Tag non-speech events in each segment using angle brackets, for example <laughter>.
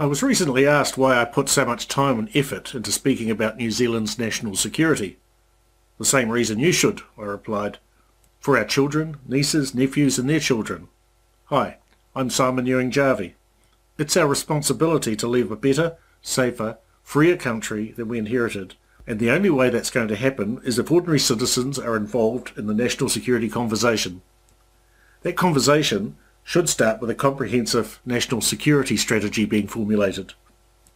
I was recently asked why I put so much time and effort into speaking about New Zealand's national security. The same reason you should, I replied. For our children, nieces, nephews and their children. Hi, I'm Simon Ewing Jarvie. It's our responsibility to leave a better, safer, freer country than we inherited. And the only way that's going to happen is if ordinary citizens are involved in the national security conversation. That conversation should start with a comprehensive national security strategy being formulated,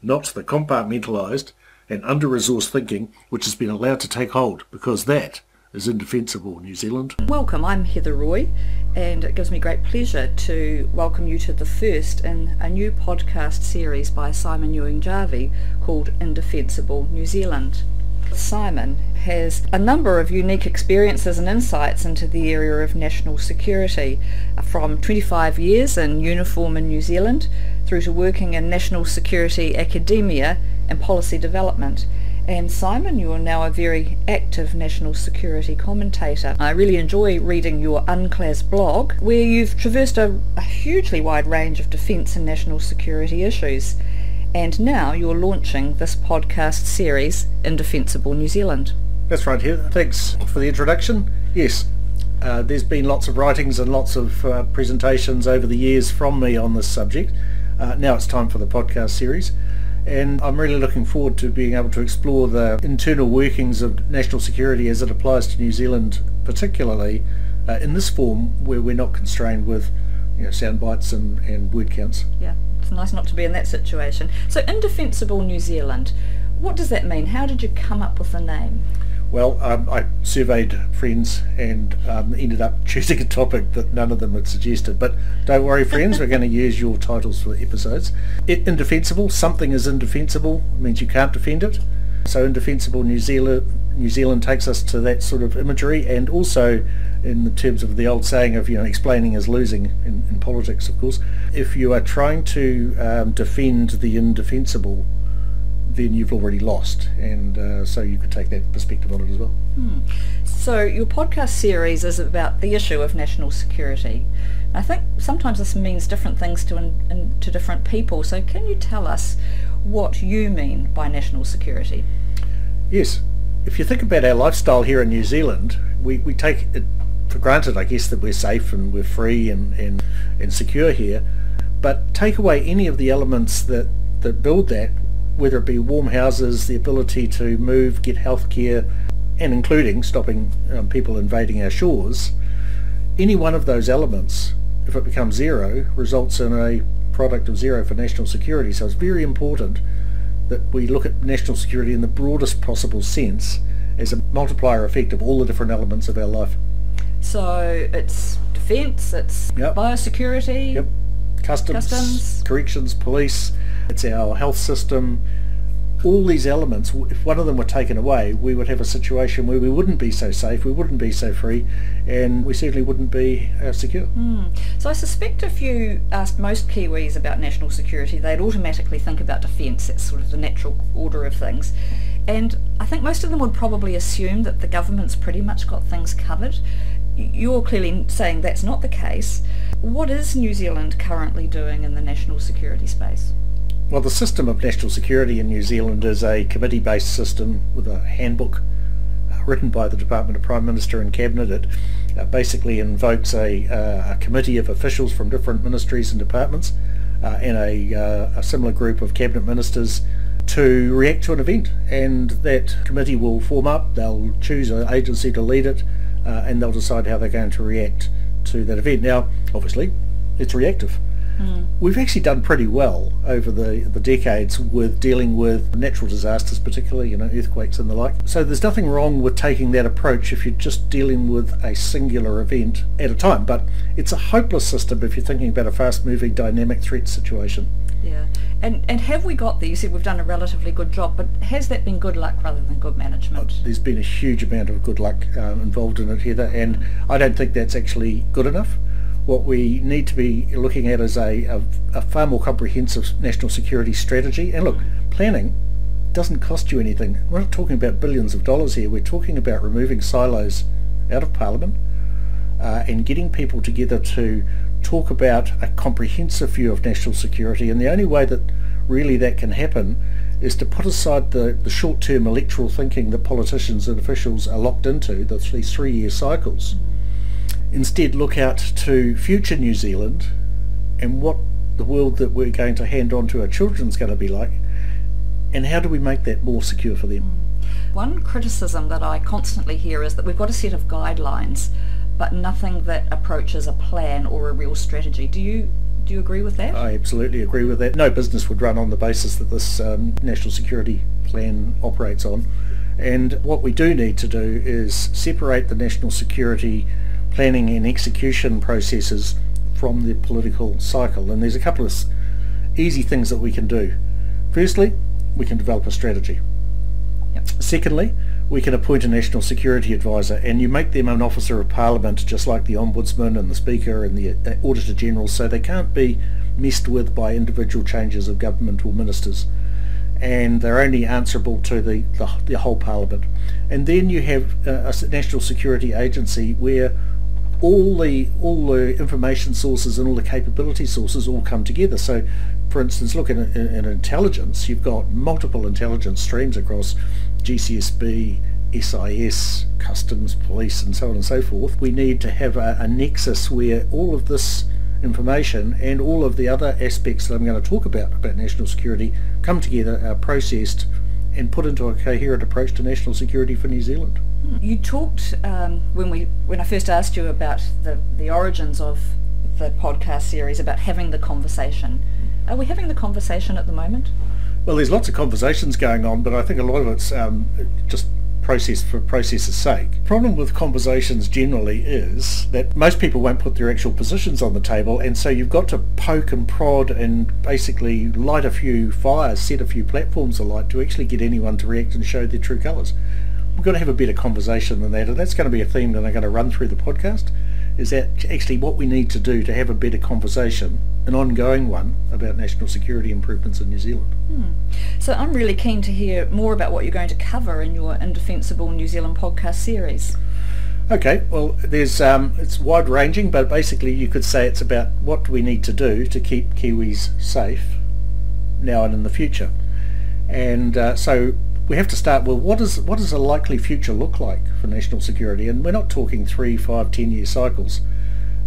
not the compartmentalised and under-resourced thinking which has been allowed to take hold, because that is indefensible New Zealand. Welcome, I'm Heather Roy and it gives me great pleasure to welcome you to the first in a new podcast series by Simon Ewing Jarvie called Indefensible New Zealand. Simon has a number of unique experiences and insights into the area of national security, uh, from 25 years in uniform in New Zealand through to working in national security academia and policy development. And Simon, you are now a very active national security commentator. I really enjoy reading your UNCLAS blog, where you've traversed a, a hugely wide range of defence and national security issues. And now you're launching this podcast series, Indefensible New Zealand. That's right, here. Thanks for the introduction. Yes, uh, there's been lots of writings and lots of uh, presentations over the years from me on this subject. Uh, now it's time for the podcast series. And I'm really looking forward to being able to explore the internal workings of national security as it applies to New Zealand, particularly uh, in this form where we're not constrained with you know, sound bites and, and word counts. Yeah. It's nice not to be in that situation. So Indefensible New Zealand, what does that mean? How did you come up with the name? Well, um, I surveyed friends and um, ended up <laughs> choosing a topic that none of them had suggested. But don't worry, friends, we're going to use your titles for the episodes. It, indefensible, something is indefensible, means you can't defend it. So indefensible New Zealand, New Zealand takes us to that sort of imagery and also in the terms of the old saying of you know explaining is losing in, in politics of course. If you are trying to um, defend the indefensible then you've already lost. And uh, so you could take that perspective on it as well. Hmm. so your podcast series is about the issue of national security. I think sometimes this means different things to in, in, to different people. So can you tell us what you mean by national security? Yes. If you think about our lifestyle here in New Zealand we, we take it for granted, I guess, that we're safe and we're free and, and, and secure here. But take away any of the elements that, that build that, whether it be warm houses, the ability to move, get health care, and including stopping um, people invading our shores, any one of those elements, if it becomes zero, results in a product of zero for national security. So it's very important that we look at national security in the broadest possible sense as a multiplier effect of all the different elements of our life. So it's defence, it's yep. biosecurity, yep. customs, customs, corrections, police, it's our health system. All these elements, if one of them were taken away, we would have a situation where we wouldn't be so safe, we wouldn't be so free, and we certainly wouldn't be uh, secure. Mm. So I suspect if you asked most Kiwis about national security, they'd automatically think about defence. That's sort of the natural order of things. And I think most of them would probably assume that the government's pretty much got things covered you're clearly saying that's not the case. What is New Zealand currently doing in the national security space? Well, the system of national security in New Zealand is a committee-based system with a handbook uh, written by the Department of Prime Minister and Cabinet. It uh, basically invokes a, uh, a, committee of officials from different ministries and departments uh, and a, uh, a similar group of Cabinet ministers to react to an event. And that committee will form up, they'll choose an agency to lead it, uh, and they'll decide how they're going to react to that event. Now, obviously, it's reactive. Mm. We've actually done pretty well over the, the decades with dealing with natural disasters, particularly, you know, earthquakes and the like. So there's nothing wrong with taking that approach if you're just dealing with a singular event at a time. But it's a hopeless system if you're thinking about a fast-moving dynamic threat situation. Yeah. And and have we got there? You said we've done a relatively good job, but has that been good luck rather than good management? Uh, there's been a huge amount of good luck um, involved in it, Heather, and I don't think that's actually good enough. What we need to be looking at is a, a, a far more comprehensive national security strategy. And look, planning doesn't cost you anything. We're not talking about billions of dollars here. We're talking about removing silos out of Parliament uh, and getting people together to talk about a comprehensive view of national security and the only way that really that can happen is to put aside the, the short-term electoral thinking that politicians and officials are locked into, the these three-year cycles. Instead look out to future New Zealand and what the world that we're going to hand on to our children is going to be like and how do we make that more secure for them? Mm. One criticism that I constantly hear is that we've got a set of guidelines but nothing that approaches a plan or a real strategy. Do you do you agree with that? I absolutely agree with that. No business would run on the basis that this um, national security plan operates on. And what we do need to do is separate the national security planning and execution processes from the political cycle. And there's a couple of easy things that we can do. Firstly, we can develop a strategy. Yep. Secondly, we can appoint a national security advisor and you make them an officer of parliament just like the ombudsman and the speaker and the uh, auditor general so they can't be messed with by individual changes of government or ministers. And they're only answerable to the, the, the whole parliament. And then you have a, a national security agency where all the all the information sources and all the capability sources all come together. So for instance look in, in, in intelligence you've got multiple intelligence streams across GCSB, SIS, customs, police and so on and so forth, we need to have a, a, nexus where all of this information and all of the other aspects that I'm going to talk about, about national security, come together, are processed and put into a coherent approach to national security for New Zealand. Hmm. You talked um, when we when I first asked you about the, the origins of the podcast series about having the conversation. Are we having the conversation at the moment? Well, there's lots of conversations going on, but I think a lot of it's um, just process for process's sake. Problem with conversations generally is that most people won't put their actual positions on the table and so you've got to poke and prod and basically light a few fires, set a few platforms alight to actually get anyone to react and show their true colours. We've got to have a better conversation than that and that's going to be a theme that I'm going to run through the podcast is that actually what we need to do to have a better conversation, an ongoing one, about national security improvements in New Zealand. Hmm. So I'm really keen to hear more about what you're going to cover in your Indefensible New Zealand podcast series. Okay, well, there's um, it's wide ranging, but basically you could say it's about what do we need to do to keep Kiwis safe now and in the future. And uh, so we have to start well what is what does a likely future look like for national security? And we're not talking three five ten year cycles.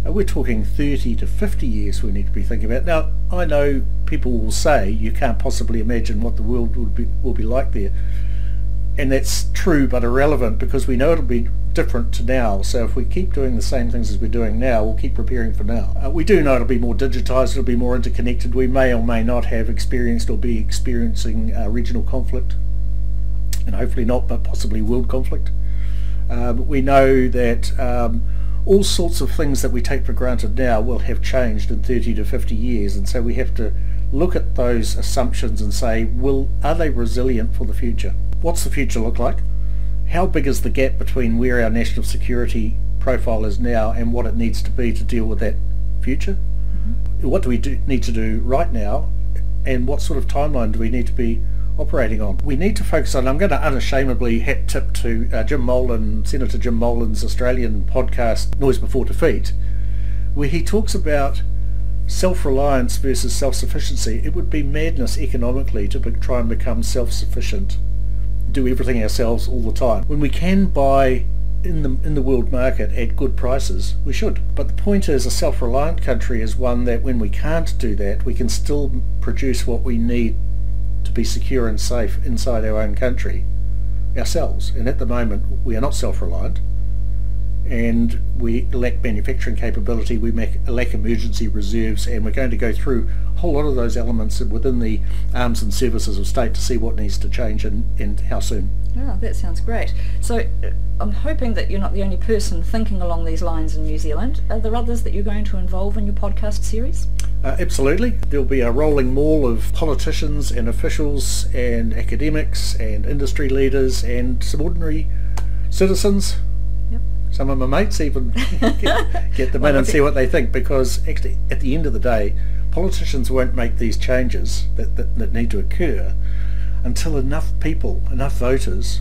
Uh, we're talking 30 to 50 years we need to be thinking about. Now I know people will say you can't possibly imagine what the world will be will be like there. And that's true but irrelevant because we know it'll be different to now. So if we keep doing the same things as we're doing now we'll keep preparing for now. Uh, we do know it'll be more digitized it'll be more interconnected. We may or may not have experienced or be experiencing uh, regional conflict and hopefully not, but possibly world conflict. Um, we know that um, all sorts of things that we take for granted now will have changed in 30 to 50 years, and so we have to look at those assumptions and say, will are they resilient for the future? What's the future look like? How big is the gap between where our national security profile is now and what it needs to be to deal with that future? Mm-hmm. What do we do, need to do right now, and what sort of timeline do we need to be operating on. We need to focus on, I'm going to unashamedly hat tip to uh, Jim Molan, Senator Jim Molan's Australian podcast, Noise Before Defeat, where he talks about self-reliance versus self-sufficiency. It would be madness economically to try and become self-sufficient, do everything ourselves all the time. When we can buy in the in the world market at good prices, we should. But the point is, a self-reliant country is one that when we can't do that, we can still produce what we need be secure and safe inside our own country ourselves. And at the moment, we are not self-reliant and we lack manufacturing capability, we lack emergency reserves, and we're going to go through a whole lot of those elements within the arms and services of state to see what needs to change and, and how soon. Yeah, that sounds great. So uh, I'm hoping that you're not the only person thinking along these lines in New Zealand. Are there others that you're going to involve in your podcast series? Uh, absolutely. There'll be a rolling maul of politicians and officials and academics and industry leaders and some ordinary citizens. Yep. Some of my mates even get, <laughs> get them well, in and see what they think because actually at the end of the day politicians won't make these changes that, that, that need to occur until enough people, enough voters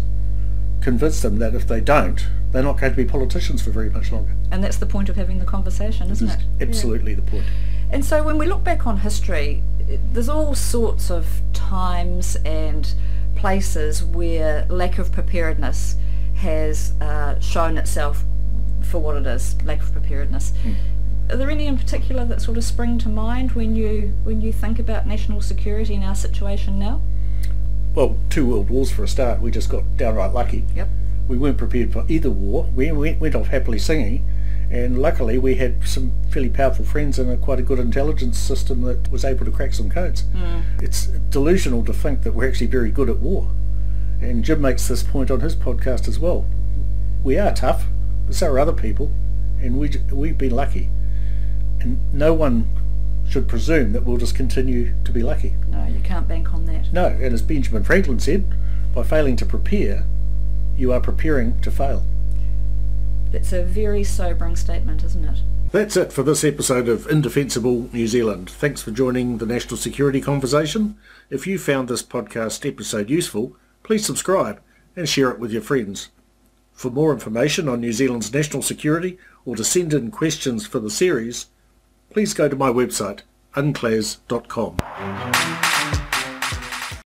convince them that if they don't, they're not going to be politicians for very much longer. And that's the point of having the conversation, isn't it? absolutely yeah. the point. And so when we look back on history, there's all sorts of times and places where lack of preparedness has uh, shown itself for what it is, lack of preparedness. Mm. Are there any in particular that sort of spring to mind when you when you think about national security in our situation now? Well, two world wars for a start. We just got downright lucky. Yep. We weren't prepared for either war. We went, went off happily singing, and luckily we had some fairly powerful friends and a, quite a good intelligence system that was able to crack some codes. Mm. It's delusional to think that we're actually very good at war. And Jim makes this point on his podcast as well. We are tough, but so are other people, and we, we've been lucky. And no one should presume that we'll just continue to be lucky. No, you can't bank on that. No, and as Benjamin Franklin said, by failing to prepare, you are preparing to fail. That's a very sobering statement, isn't it? That's it for this episode of Indefensible New Zealand. Thanks for joining the national security conversation. If you found this podcast episode useful, please subscribe and share it with your friends. For more information on New Zealand's national security or to send in questions for the series, please go to my website, unclas.com.